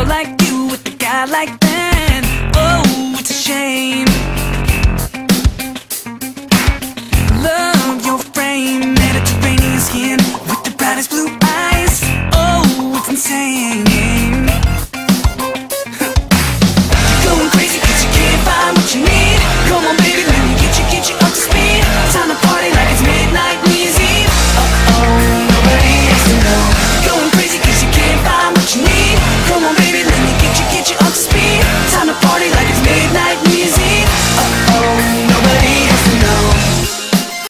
girl like you with a guy like that. Oh, it's a shame. Love your frame Mediterranean skin With the brightest blue eyes. Oh, it's insane.